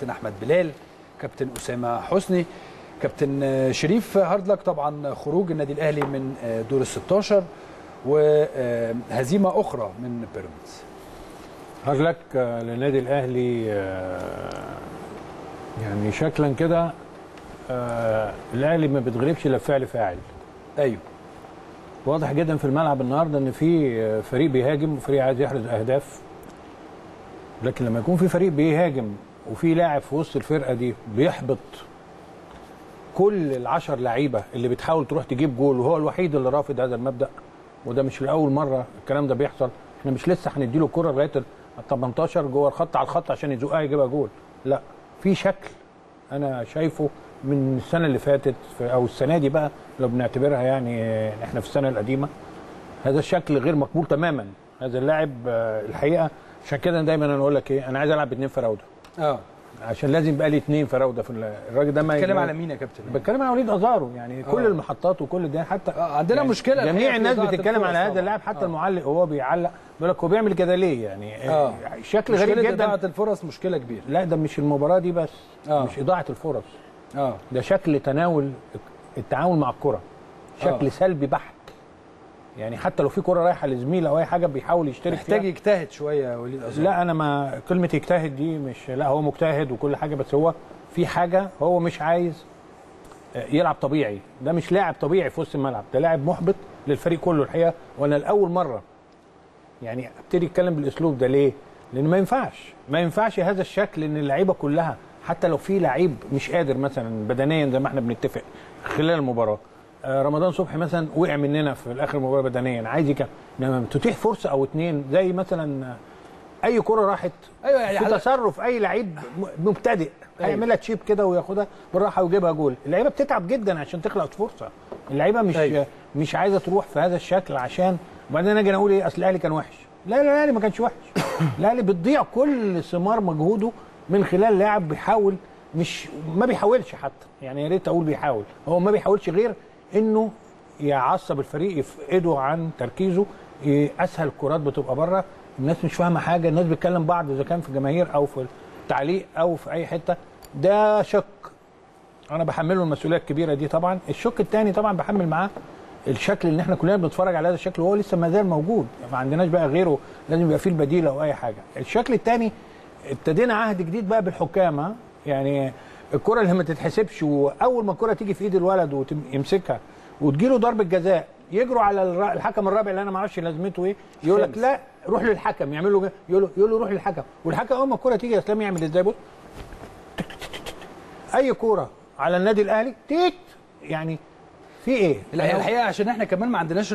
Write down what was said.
كابتن أحمد بلال كابتن أسامة حسني كابتن شريف هاردلك طبعا خروج النادي الأهلي من دور ال 16 وهزيمة أخرى من بيراميدز. هارلك للنادي الأهلي يعني شكلا كده الأهلي ما بتغلبش إلا بفعل فاعل. أيوه. واضح جدا في الملعب النهارده إن في فريق بيهاجم وفريق عايز يحرز أهداف. لكن لما يكون في فريق بيهاجم وفي لاعب في وسط الفرقة دي بيحبط كل العشر لعيبة اللي بتحاول تروح تجيب جول وهو الوحيد اللي رافض هذا المبدأ وده مش لأول مرة الكلام ده بيحصل. إحنا مش لسه هنديله الكره لغاية ال 18 جوه الخط على الخط عشان يزقها يجيبها جول. لا في شكل أنا شايفه من السنة اللي فاتت أو السنة دي بقى لو بنعتبرها يعني إحنا في السنة القديمة. هذا الشكل غير مقبول تماما. هذا اللاعب الحقيقة عشان كده دايما أنا أقول لك إيه أنا عايز ألعب باثنين فراوده آه عشان لازم يبقى لي اثنين فراوده في الراجل ده ما بتتكلم على مين يا كابتن؟ بتكلم على وليد أزارو يعني كل آه. المحطات وكل ده حتى آه عندنا يعني مشكلة جميع الناس بتتكلم على هذا. اللاعب حتى آه. المعلق وهو بيعلق بيقول لك هو بيعمل كده ليه يعني آه. شكل غريب جدا إضاعة الفرص مشكلة كبيرة لا ده مش المباراة دي بس آه. مش إضاعة الفرص آه ده شكل تناول التعامل مع الكرة شكل آه. سلبي بحت يعني حتى لو في كرة رايحة لزميل أو أي حاجة بيحاول يشترك محتاج فيها يجتهد شوية يا وليد ازار لا أنا ما كلمة يجتهد دي مش لا هو مجتهد وكل حاجة بس هو في حاجة هو مش عايز يلعب طبيعي. ده مش لاعب طبيعي في وسط الملعب ده لاعب محبط للفريق كله الحقيقة. وأنا لأول مرة يعني أبتدي أتكلم بالأسلوب ده ليه؟ لأن ما ينفعش ما ينفعش هذا الشكل إن اللعيبة كلها حتى لو في لعيب مش قادر مثلا بدنيا زي ما إحنا بنتفق خلال المباراة آه، رمضان صبحي مثلا وقع مننا في الآخر المباراه بدنيا. عايز يكمل انما تتيح فرصة أو اتنين زي مثلا أي كرة راحت أيوه يعني في تصرف أي لعيب مبتدئ أيوة. هيعملها تشيب كده وياخدها بالراحة ويجيبها جول. اللعيبة بتتعب جدا عشان تخلق فرصة. اللعيبة مش أيوة. مش عايزة تروح في هذا الشكل عشان وبعدين أجي أقول إيه أصل الأهلي كان وحش. لا لا الأهلي ما كانش وحش. الأهلي بتضيع كل ثمار مجهوده من خلال لاعب بيحاول مش ما بيحاولش حتى. يعني يا ريت أقول بيحاول. هو ما بيحاولش غير انه يعصب الفريق يفقده عن تركيزه اسهل كرات بتبقى بره. الناس مش فاهمة حاجة الناس بتكلم بعض إذا كان في جماهير أو في التعليق أو في أي حتة. ده شق أنا بحمله المسؤولية الكبيرة دي طبعا. الشق الثاني طبعا بحمل معاه الشكل اللي إحنا كلنا بنتفرج على هذا الشكل وهو لسه ما زال موجود. ما عندناش بقى غيره لازم يبقى فيه البديل أو أي حاجة. الشكل الثاني ابتدينا عهد جديد بقى بالحكام؟ يعني الكرة اللي ما تتحسبش وأول ما الكرة تيجي في إيد الولد ويمسكها وتجيله ضربة جزاء يجروا على الحكم الرابع اللي أنا ما أعرفش لازمته إيه يقول لك. لا روح للحكم يعمل له يقول له يقول له روح للحكم. والحكم أول ما الكرة تيجي يا اسلام يعمل إزاي؟ بص أي كوره على النادي الأهلي تيت. يعني في إيه؟ الحقيقة عشان إحنا كمان ما عندناش